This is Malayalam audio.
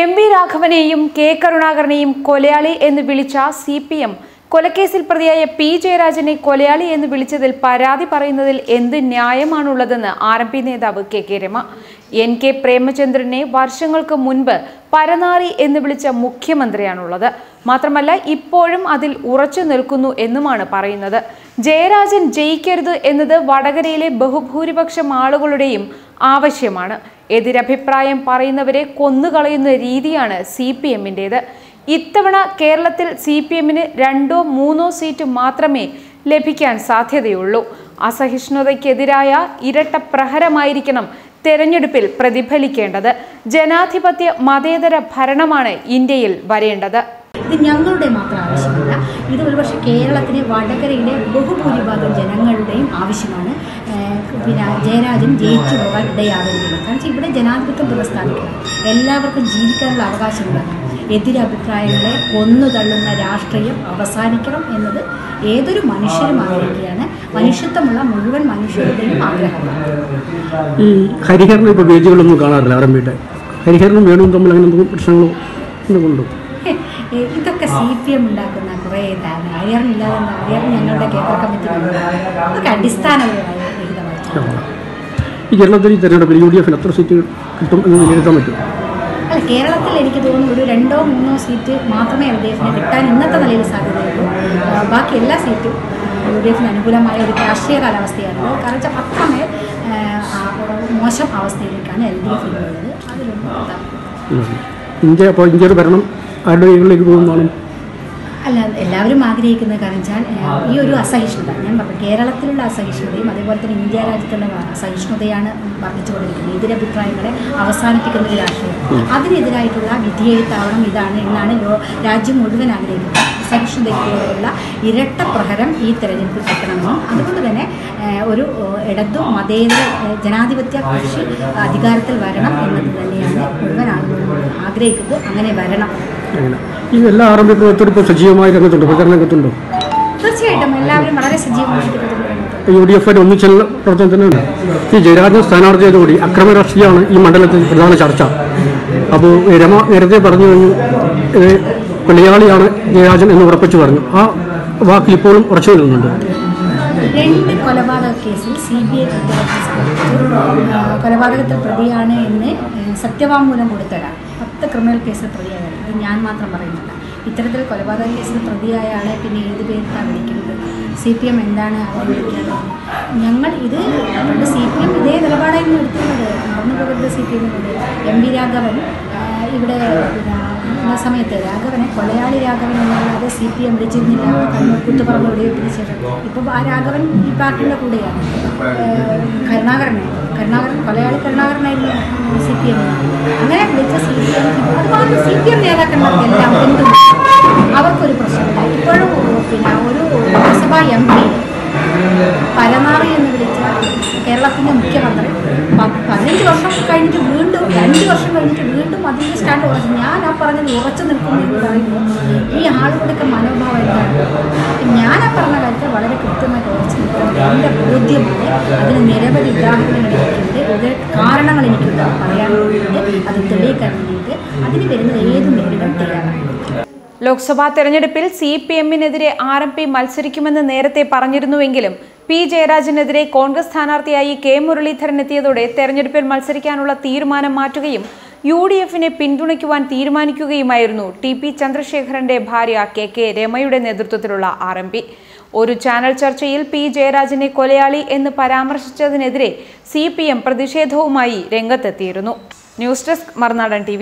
എം വി രാഘവനെയും കെ കരുണാകരനെയും കൊലയാളി എന്ന് വിളിച്ച സി പി എം കൊലക്കേസിൽ പ്രതിയായ പി ജയരാജനെ കൊലയാളി എന്ന് വിളിച്ചതിൽ പരാതി പറയുന്നതിൽ എന്ത് ന്യായമാണുള്ളതെന്ന് ആർ എം പി നേതാവ് K K Rema N K പ്രേമചന്ദ്രനെ വർഷങ്ങൾക്ക് മുൻപ് പരനാറി എന്ന് വിളിച്ച മുഖ്യമന്ത്രിയാണുള്ളത്. മാത്രമല്ല ഇപ്പോഴും അതിൽ ഉറച്ചു നിൽക്കുന്നു എന്നുമാണ് പറയുന്നത്. ജയരാജൻ ജയിക്കരുത് എന്നത് വടകരയിലെ ബഹുഭൂരിപക്ഷം ആളുകളുടെയും ആവശ്യമാണ്. എതിരഭിപ്രായം പറയുന്നവരെ കൊന്നുകളയുന്ന രീതിയാണ് സി പി എമ്മിന്റേത്. ഇത്തവണ കേരളത്തിൽ സി പി എമ്മിന് രണ്ടോ മൂന്നോ സീറ്റ് മാത്രമേ ലഭിക്കാൻ സാധ്യതയുള്ളൂ. അസഹിഷ്ണുതയ്ക്കെതിരായ ഇരട്ട പ്രഹരമായിരിക്കണം തെരഞ്ഞെടുപ്പിൽ പ്രതിഫലിക്കേണ്ടത്. ജനാധിപത്യ മതേതര ഭരണമാണ് ഇന്ത്യയിൽ വരേണ്ടത്. ഇത് ഞങ്ങളുടെ മാത്രം ആവശ്യമല്ല. ഇത് ഒരുപക്ഷെ കേരളത്തിലെ വടകരയിലെ ബഹുഭൂരിഭാഗം ജനങ്ങളുടെയും ആവശ്യമാണ്. പിന്നെ ജയരാജൻ ജയിച്ചു പോകാൻ ഇടയാകരുത് കാരണം ഇവിടെ ജനാധിപത്യം പുനഃസ്ഥാപിക്കണം. എല്ലാവർക്കും ജീവിക്കാനുള്ള അവകാശമുള്ളതാണ് എതിരഭിപ്രായങ്ങളെ കൊന്നു തള്ളുന്ന രാഷ്ട്രീയം അവസാനിക്കണം എന്നത് ഏതൊരു മനുഷ്യരും ആഗ്രഹിക്കുകയാണ്. മനുഷ്യത്വമുള്ള മുഴുവൻ മനുഷ്യരുടെയും ആഗ്രഹമാണ്. ഈ ഹരിഹരനെ ഇപ്പോൾ വേദികളൊന്നും കാണാറില്ല ആരംഭിട്ട്? ഹരിഹരണം ഹരിഹരനും വേണുവും തമ്മിൽ അങ്ങനെ എന്തെങ്കിലും പ്രശ്നങ്ങളോ എന്തുകൊണ്ടോ ഇതൊക്കെ സി പി എം ഉണ്ടാക്കുന്ന കുറേ ഇതാണ്. ഹരിഹറിനില്ലാതെ ഹരിഹരൻ ഞങ്ങളുടെ കേന്ദ്ര കമ്മിറ്റി അതൊക്കെ അടിസ്ഥാനപരമായ. ഈ കേരളത്തിൽ ഈ തെരഞ്ഞെടുപ്പിൽ യു ഡി എഫിന് എത്ര സീറ്റ് കിട്ടും എന്ന് വിലയിരുത്താൻ പറ്റും? അല്ല കേരളത്തിൽ എനിക്ക് തോന്നുന്നു ഒരു രണ്ടോ മൂന്നോ സീറ്റ് മാത്രമേ എൽ ഡി എഫിന് കിട്ടാൻ ഇന്നത്തെ നിലയിൽ സാധ്യതയുള്ളൂ. ബാക്കി എല്ലാ സീറ്റും യു ഡി എഫിന് അനുകൂലമായ ഒരു രാഷ്ട്രീയ കാലാവസ്ഥയാണ് കാരണം വെച്ചാൽ പത്രമേ മോശം അവസ്ഥയിലേക്കാണ് എൽ ഡി എഫ് ഉള്ളത് അതിലൊന്നും. ഇന്ത്യ അപ്പോൾ ഇന്ത്യയുടെ ഭരണം ആരുടെ കൈകളിലേക്ക് പോകുന്നതാണ്? അല്ല എല്ലാവരും ആഗ്രഹിക്കുന്ന കാരണം വെച്ചാൽ ഈ ഒരു അസഹിഷ്ണുത. ഞാൻ പറഞ്ഞു കേരളത്തിലുള്ള അസഹിഷ്ണുതയും അതേപോലെ തന്നെ ഇന്ത്യ രാജ്യത്തുള്ള അസഹിഷ്ണുതയാണ് വർദ്ധിച്ചുകൊണ്ടിരിക്കുന്നത്. എതിരഭിപ്രായങ്ങളെ അവസാനിപ്പിക്കുന്ന ഒരു രാഷ്ട്രീയം. അതിനെതിരായിട്ടുള്ള വിധിയെഴുത്താവണം ഇതാണ് എന്നാണ് ലോ രാജ്യം മുഴുവൻ ആഗ്രഹിക്കുന്നത്. അസഹിഷ്ണുതയ്ക്കുള്ള ഇരട്ട പ്രഹരം ഈ തെരഞ്ഞെടുപ്പിൽ കിട്ടണമെന്നും അതുകൊണ്ട് തന്നെ ഒരു ഇടതു മതേതര ജനാധിപത്യ കക്ഷി അധികാരത്തിൽ വരണം എന്നത് തന്നെയാണ് മുഴുവൻ ആളുകളും ആഗ്രഹിക്കുന്നത്. അങ്ങനെ വരണം. അങ്ങനെ. ഈ എല്ലാ ആർ എം പി പ്രവർത്തകരും ഇപ്പോൾ സജീവമായി രംഗത്തുണ്ട് പ്രചരണ രംഗത്തുണ്ടോ? തീർച്ചയായിട്ടും എല്ലാവരും വളരെ സജീവമായിട്ട് യു ഡി എഫ് ഒന്നിച്ചുള്ള പ്രവർത്തനം തന്നെയുണ്ട് ഈ ജയരാജൻ സ്ഥാനാർത്ഥിയായതോടെ അക്രമ രാഷ്ട്രീയമാണ് ഈ മണ്ഡലത്തിൽ പ്രധാന ചർച്ച. അപ്പോൾ രമ നേരത്തെ പറഞ്ഞു കഴിഞ്ഞു കൊലയാളിയാണ് ജയരാജൻ എന്ന് ഉറപ്പിച്ചു പറഞ്ഞു. ആ വാക്കിൽ ഇപ്പോഴും ഉറച്ചു നിൽക്കുന്നുണ്ട്. രണ്ട് കൊലപാതക കേസിൽ സി ബി ഐ കൊലപാതകത്തിൽ പ്രതിയാണ് എന്ന് സത്യവാങ്മൂലം കൊടുത്തരാം പത്ത് ക്രിമിനൽ കേസിൽ പ്രതിയായാലും ഇത് ഞാൻ മാത്രം പറയുന്നില്ല. ഇത്തരത്തിൽ കൊലപാതക കേസിൽ പ്രതിയായ ആളെ പിന്നെ ഏത് പേരിലാണ് വിളിക്കുന്നത്? സി പി എം എന്താണ് ഞങ്ങൾ ഇത് പണ്ട് സി പി എം ഇതേ നിലപാടായിരുന്നു എടുത്തിരുന്നത് മറന്നു പോകരുത് സി പി എമ്മിനോട് എം വി രാഘവൻ ഇവിടെ ആ സമയത്ത് രാഘവനെ കൊലയാളി രാഘവൻ എന്നല്ലാതെ സി പി എം വിളിച്ചിരുന്നില്ല. കണ്ണൂർ കുത്തുപറമ്പ് വെടിവെപ്പിന് ശേഷം. ഇപ്പോൾ ആ രാഘവൻ ഈ പാർട്ടിയുടെ കൂടെയാണ്. ഏഹ് കരുണാകരനെ. കരുണാകരൻ കൊലയാളി കരുണാകരനായിരുന്നു സി പി എം അങ്ങനെ വിളിച്ച C P M C P M നേതാക്കന്മാർക്കെല്ലാം എന്തും അവർക്കൊരു പ്രശ്നമില്ല ഇപ്പോഴും പിന്നെ ഒരു ലോക്സഭാ എം പി പരനാറി എന്ന് വിളിച്ച കേരളത്തിന്റെ മുഖ്യമന്ത്രി. പതിനഞ്ച് വർഷം കഴിഞ്ഞിട്ട് വീണ്ടും രണ്ട് വർഷം കഴിഞ്ഞിട്ട് വീണ്ടും അതിന്റെ സ്റ്റാൻഡ് ഉറച്ചു. ഞാൻ ആ പറഞ്ഞത് ഉറച്ചു നിൽക്കുന്നു എന്ന് പറയുമ്പോൾ ഈ ആളുകളുടെയൊക്കെ മനോഭാവം എന്താണ്? ഞാൻ ആ പറഞ്ഞ കാര്യത്തിൽ വളരെ കൃത്യമായിട്ട് ഉറച്ചു നിൽക്കുന്നത് എന്റെ ബോധ്യമാണ് അതിന് നിരവധി ഉദാഹരണങ്ങൾ എനിക്കുണ്ട്. ഇത് കാരണങ്ങൾ എനിക്കുണ്ട്. പറയാൻ വേണ്ടിയിട്ട് അത് തെളിയിക്കാൻ വേണ്ടിയിട്ട്. അതിന് വരുന്ന ഏത് നേരിടാൻ തയ്യാറാണ് ലോക്സഭാ തെരഞ്ഞെടുപ്പിൽ സി പി എമ്മിനെതിരെ ആർ എം പി മത്സരിക്കുമെന്ന് നേരത്തെ പറഞ്ഞിരുന്നുവെങ്കിലും പി ജയരാജനെതിരെ കോൺഗ്രസ് സ്ഥാനാർത്ഥിയായി കെ മുരളീധരൻ എത്തിയതോടെ തെരഞ്ഞെടുപ്പിൽ മത്സരിക്കാനുള്ള തീരുമാനം മാറ്റുകയും യു ഡി എഫിനെ പിന്തുണയ്ക്കുവാൻ തീരുമാനിക്കുകയുമായിരുന്നു ടി പി ചന്ദ്രശേഖരന്റെ ഭാര്യ കെ കെ രമയുടെ നേതൃത്വത്തിലുള്ള ആർ എം പി. ഒരു ചാനൽ ചർച്ചയിൽ പി ജയരാജനെ കൊലയാളി എന്ന് പരാമർശിച്ചതിനെതിരെ സി പി എം പ്രതിഷേധവുമായി രംഗത്തെത്തിയിരുന്നു. ന്യൂസ് ഡെസ്ക് മറുനാടൻ ടി